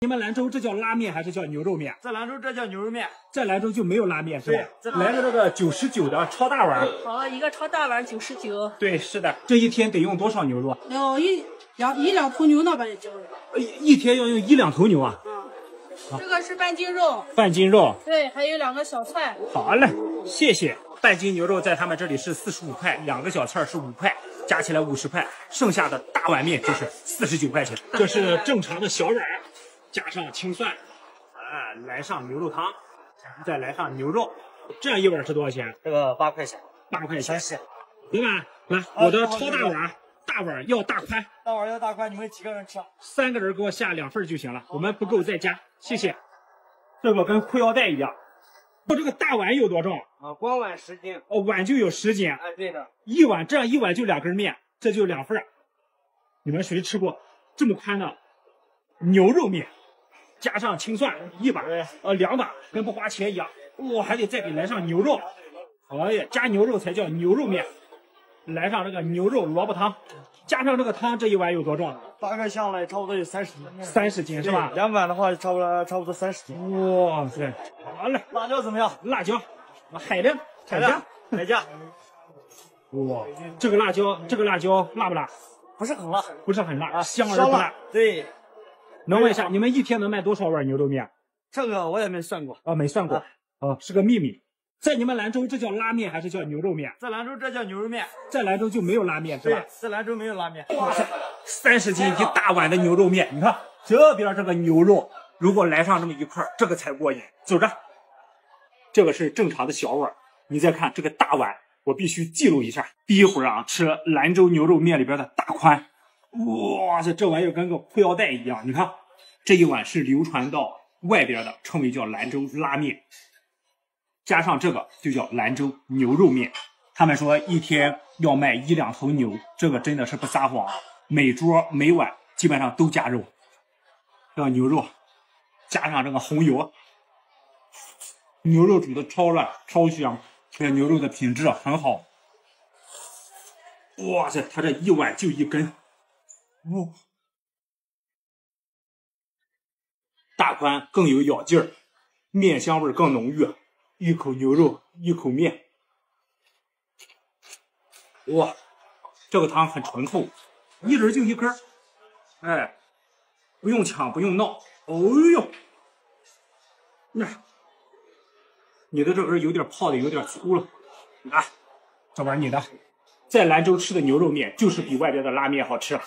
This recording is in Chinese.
你们兰州这叫拉面还是叫牛肉面？在兰州这叫牛肉面，在兰州就没有拉面是吧？对来个这个九十九的超大碗。好，一个超大碗九十九。对，是的。这一天得用多少牛肉？哦一两一两头牛呢吧，也就。一一天要用一两头牛啊？嗯。这个是半斤肉。半斤肉。对，还有两个小菜。好嘞，谢谢。半斤牛肉在他们这里是四十五块，两个小菜是五块，加起来五十块，剩下的大碗面就是四十九块钱。这是正常的小碗。加上青蒜，啊，来上牛肉汤，再来上牛肉，这样一碗是多少钱？这个八块钱，八块钱。是。老板，来，我的超大碗，大碗要大宽。大碗要大宽，你们几个人吃？三个人给我下两份就行了，我们不够再加，谢谢。这个跟裤腰带一样。我这个大碗有多重？啊，光碗十斤。哦，碗就有十斤。哎，对的。一碗这样一碗就两根面，这就两份。你们谁吃过这么宽的牛肉面？加上青蒜一把，呃两把，跟不花钱一样。我，还得再给来上牛肉，哎呀，加牛肉才叫牛肉面。来上这个牛肉萝卜汤，加上这个汤，这一碗有多重？大概下来差不多有三十斤。三十斤是吧？两碗的话，差不多差不多三十斤。哇塞，好嘞。辣椒怎么样？辣椒，海量，海量，海椒。哇，这个辣椒，这个辣椒辣不辣？不是很辣，不是很辣，香而不辣。对。能问一下，你们一天能卖多少碗牛肉面？这个我也没算过啊，没算过，啊，是个秘密。在你们兰州，这叫拉面还是叫牛肉面？在兰州这叫牛肉面，在兰州就没有拉面是吧？在兰州没有拉面。哇塞，三十斤一大碗的牛肉面，你看这边这个牛肉，如果来上这么一块，这个才过瘾。走着，这个是正常的小碗，你再看这个大碗，我必须记录一下。第一会儿啊，吃兰州牛肉面里边的大宽。哇塞，这玩意儿跟个裤腰带一样，你看，这一碗是流传到外边的，称为叫兰州拉面，加上这个就叫兰州牛肉面。他们说一天要卖一两头牛，这个真的是不撒谎，每桌每碗基本上都加肉，这个牛肉加上这个红油，牛肉煮的超软超香，这牛肉的品质很好。哇塞，他这一碗就一根。哦，大宽更有咬劲儿，面香味更浓郁。一口牛肉，一口面，哇，这个汤很醇厚，一人就一根哎，不用抢，不用闹。哦呦，那你的这根有点泡的有点粗了，来，这碗你的。在兰州吃的牛肉面就是比外边的拉面好吃。